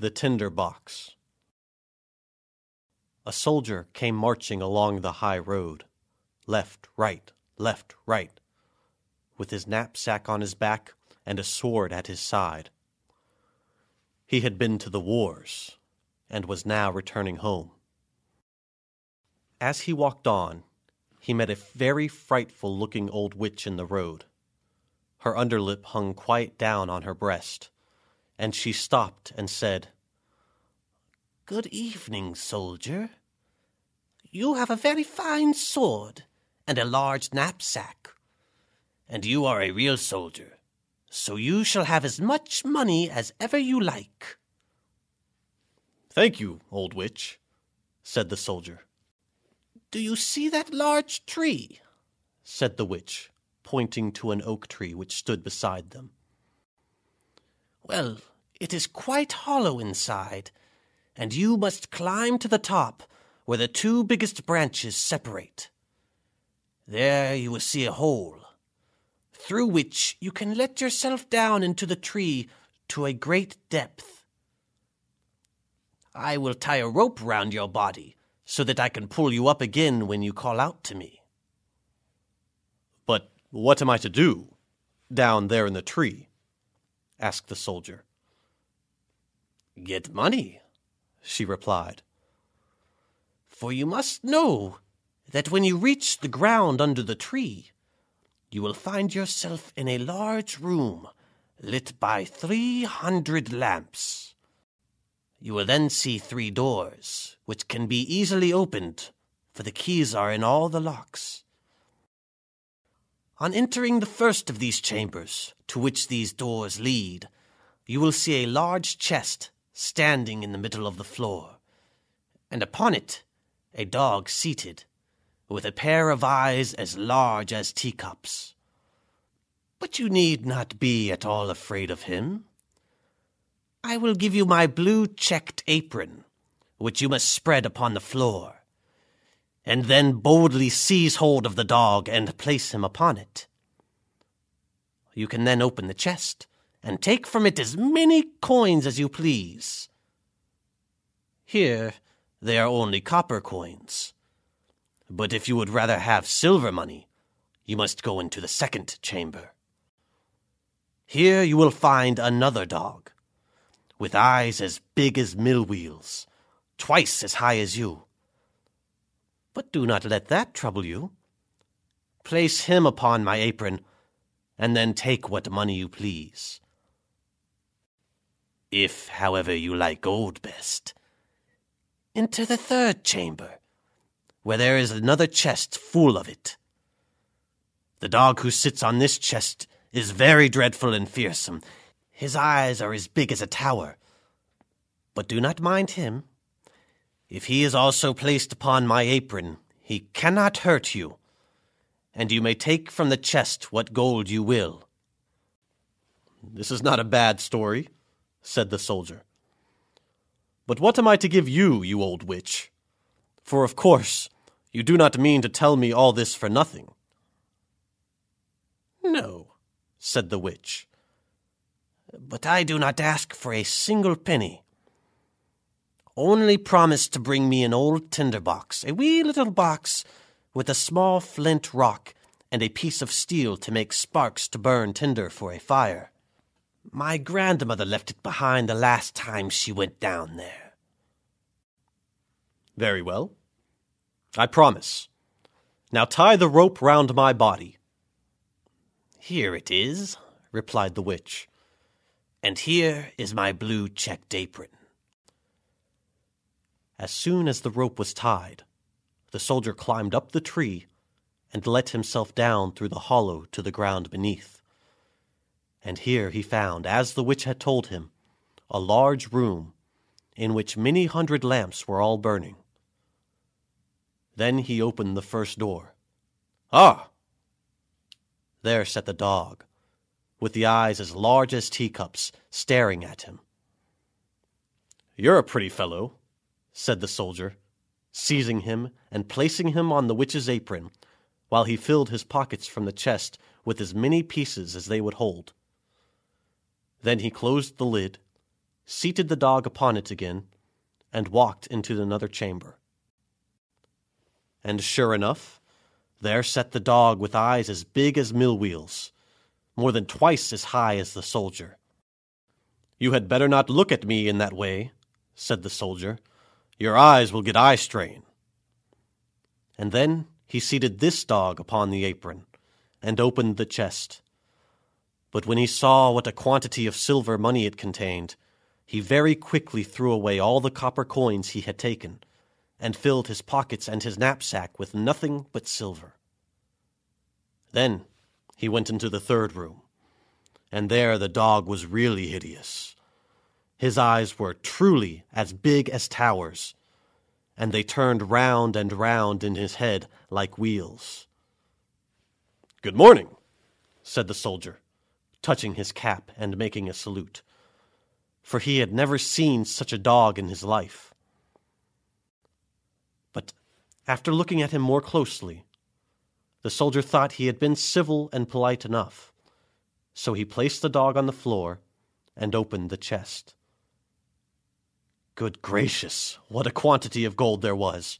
The Tinder Box A soldier came marching along the high road, left, right, left, right, with his knapsack on his back and a sword at his side. He had been to the wars, and was now returning home. As he walked on, he met a very frightful looking old witch in the road. Her underlip hung quite down on her breast, and she stopped and said, Good evening, soldier. You have a very fine sword and a large knapsack, and you are a real soldier, so you shall have as much money as ever you like. Thank you, old witch, said the soldier. Do you see that large tree? said the witch, pointing to an oak tree which stood beside them. Well, it is quite hollow inside, and you must climb to the top where the two biggest branches separate. There you will see a hole, through which you can let yourself down into the tree to a great depth. I will tie a rope round your body so that I can pull you up again when you call out to me. But what am I to do down there in the tree? asked the soldier. Get money, she replied. For you must know that when you reach the ground under the tree, you will find yourself in a large room lit by three hundred lamps. You will then see three doors, which can be easily opened, for the keys are in all the locks. On entering the first of these chambers, to which these doors lead, you will see a large chest standing in the middle of the floor, and upon it a dog seated, with a pair of eyes as large as teacups. But you need not be at all afraid of him. I will give you my blue checked apron, which you must spread upon the floor, and then boldly seize hold of the dog and place him upon it. You can then open the chest and take from it as many coins as you please. Here they are only copper coins, but if you would rather have silver money, you must go into the second chamber. Here you will find another dog with eyes as big as mill wheels, twice as high as you. But do not let that trouble you. Place him upon my apron, and then take what money you please. If, however, you like gold best, enter the third chamber, where there is another chest full of it. The dog who sits on this chest is very dreadful and fearsome, his eyes are as big as a tower. But do not mind him. If he is also placed upon my apron, he cannot hurt you, and you may take from the chest what gold you will. This is not a bad story, said the soldier. But what am I to give you, you old witch? For of course you do not mean to tell me all this for nothing. No, said the witch but I do not ask for a single penny. Only promise to bring me an old tinder box, a wee little box with a small flint rock and a piece of steel to make sparks to burn tinder for a fire. My grandmother left it behind the last time she went down there. Very well. I promise. Now tie the rope round my body. Here it is, replied the witch. And here is my blue checked apron. As soon as the rope was tied, the soldier climbed up the tree and let himself down through the hollow to the ground beneath. And here he found, as the witch had told him, a large room in which many hundred lamps were all burning. Then he opened the first door. Ah! There sat the dog, with the eyes as large as teacups, staring at him. You're a pretty fellow, said the soldier, seizing him and placing him on the witch's apron, while he filled his pockets from the chest with as many pieces as they would hold. Then he closed the lid, seated the dog upon it again, and walked into another chamber. And sure enough, there sat the dog with eyes as big as mill wheels, more than twice as high as the soldier. You had better not look at me in that way, said the soldier. Your eyes will get eye strain. And then he seated this dog upon the apron, and opened the chest. But when he saw what a quantity of silver money it contained, he very quickly threw away all the copper coins he had taken, and filled his pockets and his knapsack with nothing but silver. Then he went into the third room, and there the dog was really hideous. His eyes were truly as big as towers, and they turned round and round in his head like wheels. Good morning, said the soldier, touching his cap and making a salute, for he had never seen such a dog in his life. But after looking at him more closely, the soldier thought he had been civil and polite enough, so he placed the dog on the floor and opened the chest. Good gracious, what a quantity of gold there was!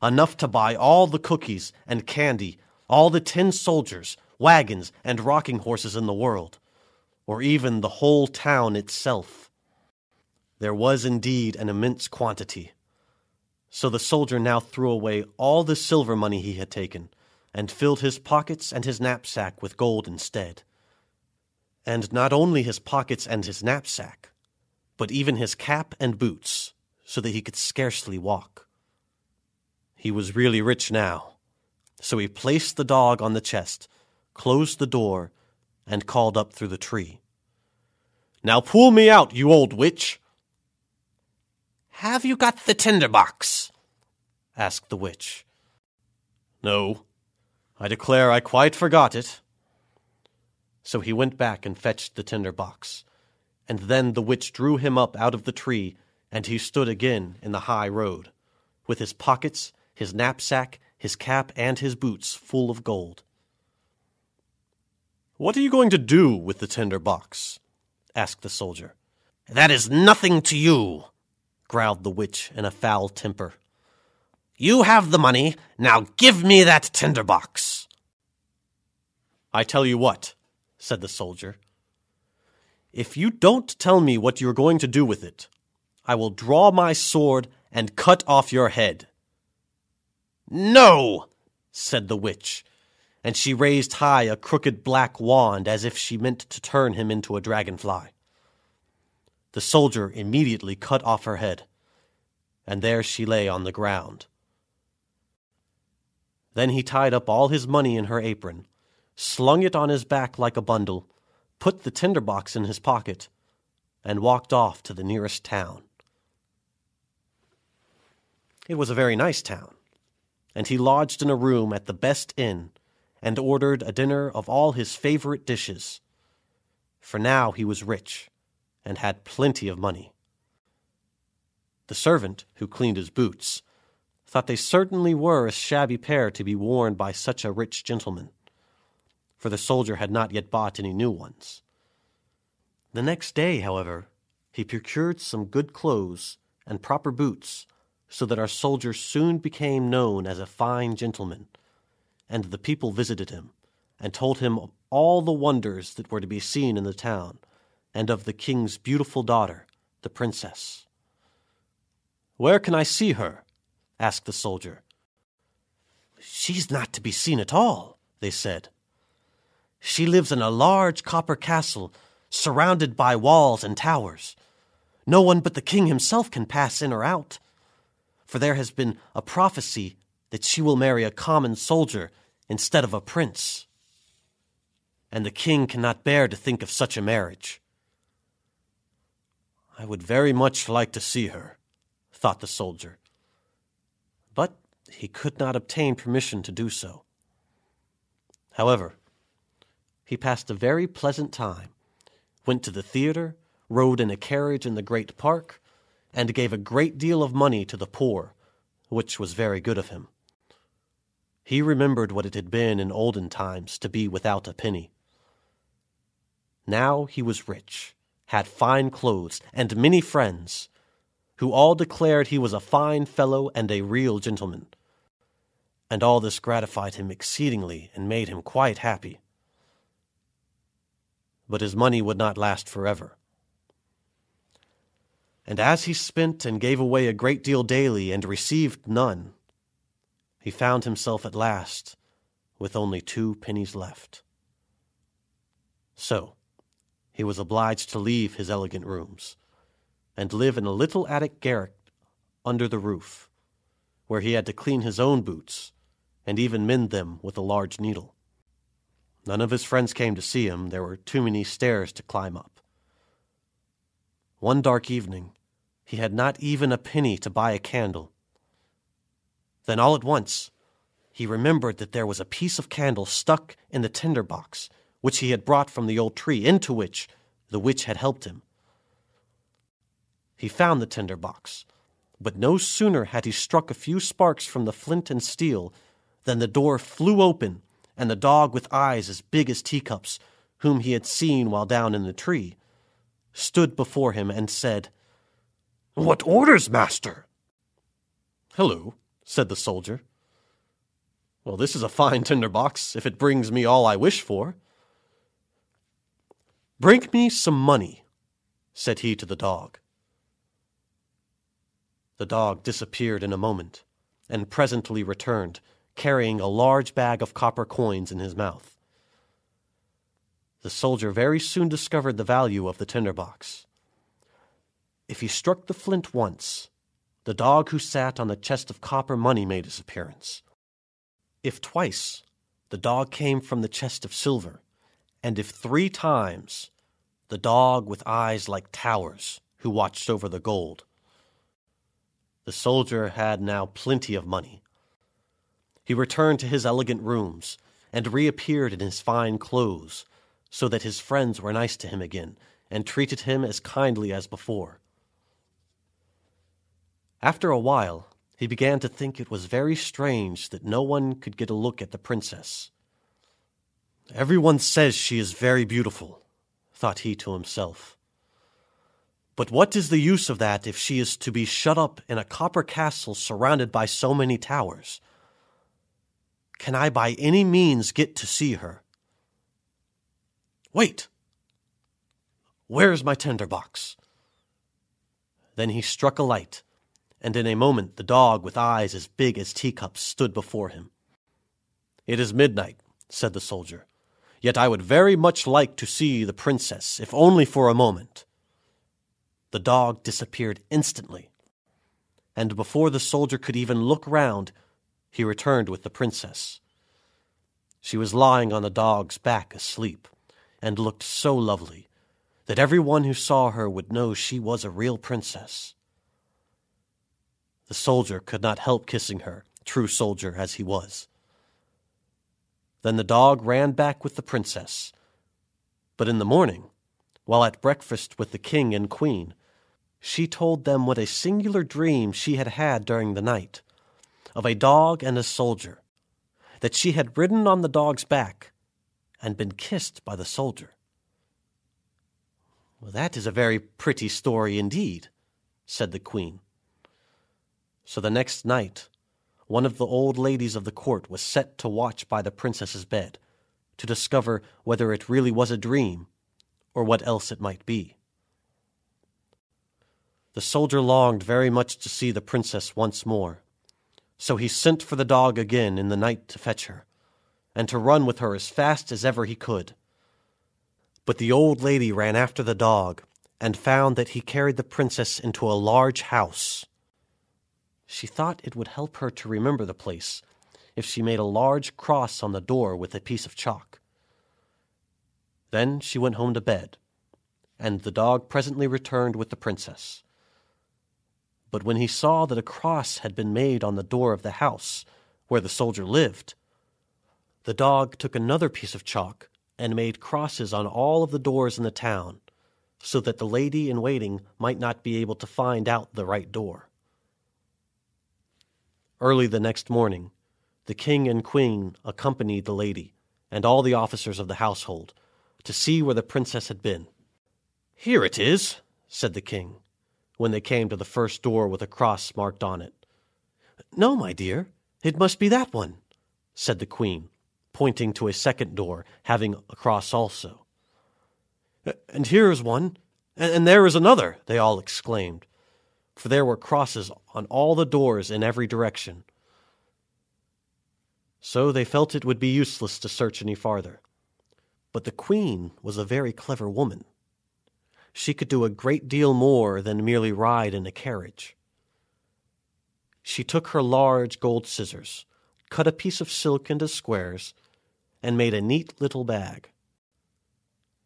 Enough to buy all the cookies and candy, all the tin soldiers, wagons, and rocking horses in the world, or even the whole town itself. There was indeed an immense quantity. So the soldier now threw away all the silver money he had taken, and filled his pockets and his knapsack with gold instead. And not only his pockets and his knapsack, but even his cap and boots, so that he could scarcely walk. He was really rich now, so he placed the dog on the chest, closed the door, and called up through the tree. Now pull me out, you old witch! Have you got the tinder box? asked the witch. No, I declare I quite forgot it. So he went back and fetched the tinder box, and then the witch drew him up out of the tree, and he stood again in the high road, with his pockets, his knapsack, his cap, and his boots full of gold. What are you going to do with the tinder box? asked the soldier. That is nothing to you, growled the witch in a foul temper. You have the money. Now give me that tinder box. I tell you what, said the soldier. If you don't tell me what you're going to do with it, I will draw my sword and cut off your head. No, said the witch, and she raised high a crooked black wand as if she meant to turn him into a dragonfly. The soldier immediately cut off her head, and there she lay on the ground. Then he tied up all his money in her apron, slung it on his back like a bundle, put the tinder box in his pocket, and walked off to the nearest town. It was a very nice town, and he lodged in a room at the best inn and ordered a dinner of all his favorite dishes. For now he was rich and had plenty of money. The servant who cleaned his boots thought they certainly were a shabby pair to be worn by such a rich gentleman, for the soldier had not yet bought any new ones. The next day, however, he procured some good clothes and proper boots, so that our soldier soon became known as a fine gentleman, and the people visited him, and told him of all the wonders that were to be seen in the town, and of the king's beautiful daughter, the princess. Where can I see her? asked the soldier. She's not to be seen at all, they said. She lives in a large copper castle, surrounded by walls and towers. No one but the king himself can pass in or out, for there has been a prophecy that she will marry a common soldier instead of a prince. And the king cannot bear to think of such a marriage. I would very much like to see her, thought the soldier but he could not obtain permission to do so. However, he passed a very pleasant time, went to the theater, rode in a carriage in the great park, and gave a great deal of money to the poor, which was very good of him. He remembered what it had been in olden times to be without a penny. Now he was rich, had fine clothes and many friends, who all declared he was a fine fellow and a real gentleman. And all this gratified him exceedingly and made him quite happy. But his money would not last forever. And as he spent and gave away a great deal daily and received none, he found himself at last with only two pennies left. So he was obliged to leave his elegant rooms and live in a little attic garret under the roof, where he had to clean his own boots and even mend them with a large needle. None of his friends came to see him, there were too many stairs to climb up. One dark evening, he had not even a penny to buy a candle. Then all at once, he remembered that there was a piece of candle stuck in the tinder box which he had brought from the old tree, into which the witch had helped him. He found the tinder box, but no sooner had he struck a few sparks from the flint and steel than the door flew open, and the dog with eyes as big as teacups, whom he had seen while down in the tree, stood before him and said, What orders, master? Hello, said the soldier. Well, this is a fine tinder box, if it brings me all I wish for. Bring me some money, said he to the dog. The dog disappeared in a moment, and presently returned, carrying a large bag of copper coins in his mouth. The soldier very soon discovered the value of the tinder box. If he struck the flint once, the dog who sat on the chest of copper money made his appearance. If twice, the dog came from the chest of silver, and if three times, the dog with eyes like towers, who watched over the gold. The soldier had now plenty of money. He returned to his elegant rooms, and reappeared in his fine clothes, so that his friends were nice to him again, and treated him as kindly as before. After a while, he began to think it was very strange that no one could get a look at the princess. Everyone says she is very beautiful, thought he to himself. But what is the use of that if she is to be shut up in a copper castle surrounded by so many towers? Can I by any means get to see her? Wait! Where is my tinder box? Then he struck a light and in a moment the dog with eyes as big as teacups stood before him. It is midnight, said the soldier, yet I would very much like to see the princess, if only for a moment. The dog disappeared instantly, and before the soldier could even look round, he returned with the princess. She was lying on the dog's back asleep, and looked so lovely that every one who saw her would know she was a real princess. The soldier could not help kissing her, true soldier as he was. Then the dog ran back with the princess. But in the morning, while at breakfast with the king and queen, she told them what a singular dream she had had during the night of a dog and a soldier, that she had ridden on the dog's back and been kissed by the soldier. Well, that is a very pretty story indeed, said the queen. So the next night, one of the old ladies of the court was set to watch by the princess's bed, to discover whether it really was a dream, or what else it might be. The soldier longed very much to see the princess once more, so he sent for the dog again in the night to fetch her, and to run with her as fast as ever he could. But the old lady ran after the dog, and found that he carried the princess into a large house she thought it would help her to remember the place if she made a large cross on the door with a piece of chalk. Then she went home to bed, and the dog presently returned with the princess. But when he saw that a cross had been made on the door of the house where the soldier lived, the dog took another piece of chalk and made crosses on all of the doors in the town, so that the lady in waiting might not be able to find out the right door. Early the next morning, the king and queen accompanied the lady and all the officers of the household to see where the princess had been. Here it is, said the king, when they came to the first door with a cross marked on it. No, my dear, it must be that one, said the queen, pointing to a second door having a cross also. And here is one, and there is another, they all exclaimed, for there were crosses on all the doors in every direction. So they felt it would be useless to search any farther. But the queen was a very clever woman. She could do a great deal more than merely ride in a carriage. She took her large gold scissors, cut a piece of silk into squares, and made a neat little bag.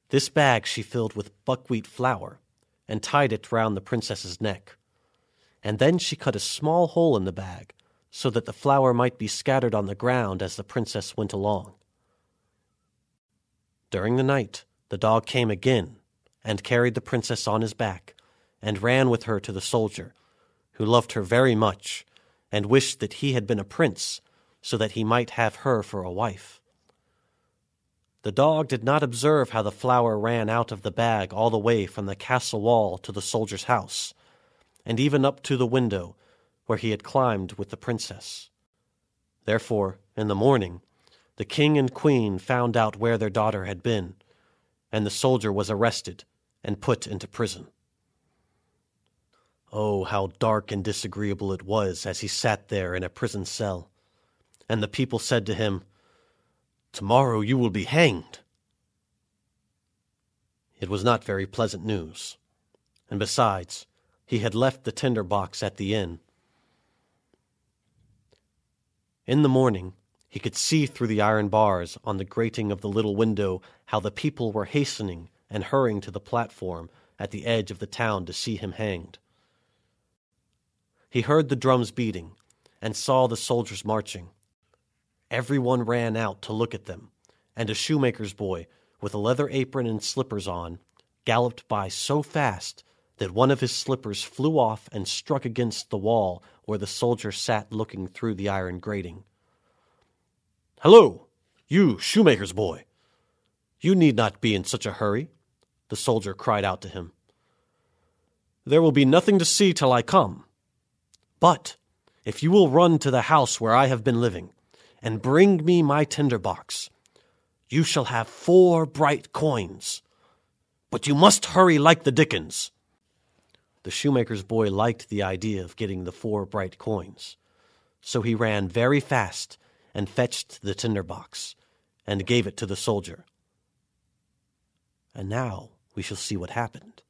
This bag she filled with buckwheat flour and tied it round the princess's neck. And then she cut a small hole in the bag so that the flour might be scattered on the ground as the princess went along. During the night, the dog came again and carried the princess on his back and ran with her to the soldier, who loved her very much and wished that he had been a prince so that he might have her for a wife. The dog did not observe how the flour ran out of the bag all the way from the castle wall to the soldier's house, and even up to the window where he had climbed with the princess. Therefore, in the morning, the king and queen found out where their daughter had been, and the soldier was arrested and put into prison. Oh, how dark and disagreeable it was as he sat there in a prison cell, and the people said to him, Tomorrow you will be hanged. It was not very pleasant news, and besides, he had left the tinder box at the inn. In the morning, he could see through the iron bars on the grating of the little window how the people were hastening and hurrying to the platform at the edge of the town to see him hanged. He heard the drums beating and saw the soldiers marching. Everyone ran out to look at them, and a shoemaker's boy, with a leather apron and slippers on, galloped by so fast that one of his slippers flew off and struck against the wall where the soldier sat looking through the iron grating. Hello, you shoemaker's boy! You need not be in such a hurry, the soldier cried out to him. There will be nothing to see till I come. But if you will run to the house where I have been living, and bring me my tinder box. You shall have four bright coins. But you must hurry like the dickens. The shoemaker's boy liked the idea of getting the four bright coins. So he ran very fast and fetched the tinder box and gave it to the soldier. And now we shall see what happened.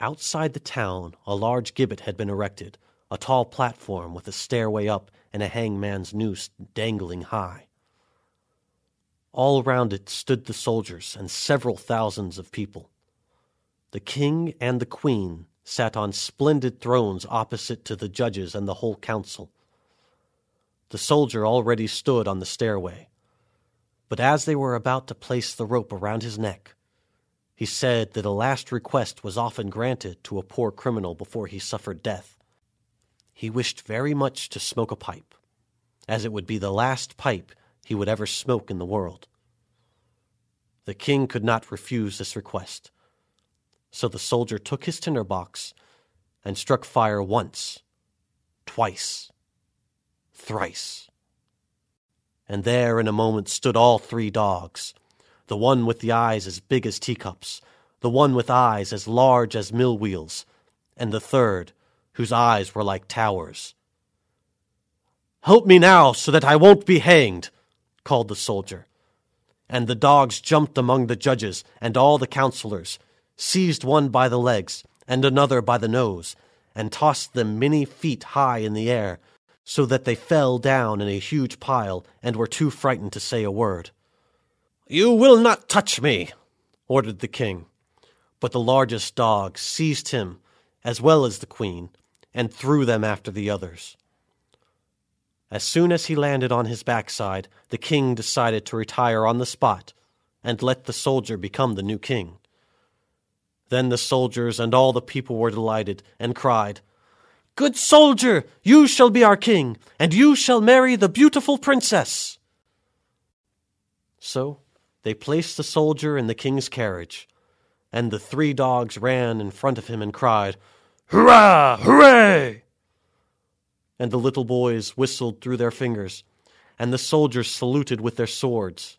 Outside the town, a large gibbet had been erected, a tall platform with a stairway up and a hangman's noose dangling high. All round it stood the soldiers and several thousands of people. The king and the queen sat on splendid thrones opposite to the judges and the whole council. The soldier already stood on the stairway, but as they were about to place the rope around his neck, he said that a last request was often granted to a poor criminal before he suffered death. He wished very much to smoke a pipe, as it would be the last pipe he would ever smoke in the world. The king could not refuse this request, so the soldier took his tinder box and struck fire once, twice, thrice. And there in a moment stood all three dogs the one with the eyes as big as teacups, the one with eyes as large as mill wheels, and the third whose eyes were like towers. Help me now, so that I won't be hanged, called the soldier. And the dogs jumped among the judges and all the counselors, seized one by the legs and another by the nose, and tossed them many feet high in the air, so that they fell down in a huge pile and were too frightened to say a word. You will not touch me, ordered the king. But the largest dog seized him, as well as the queen, and threw them after the others. As soon as he landed on his backside, the king decided to retire on the spot and let the soldier become the new king. Then the soldiers and all the people were delighted and cried, Good soldier, you shall be our king, and you shall marry the beautiful princess. So they placed the soldier in the king's carriage, and the three dogs ran in front of him and cried, Hurrah! Hooray! And the little boys whistled through their fingers, and the soldiers saluted with their swords.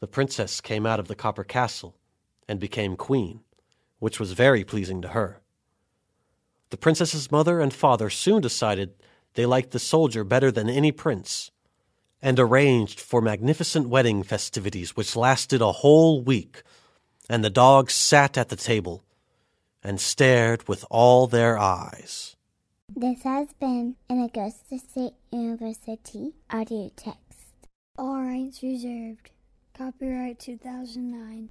The princess came out of the copper castle and became queen, which was very pleasing to her. The princess's mother and father soon decided they liked the soldier better than any prince, and arranged for magnificent wedding festivities which lasted a whole week, and the dogs sat at the table and stared with all their eyes. This has been an Augusta State University audio text. All rights reserved. Copyright 2009.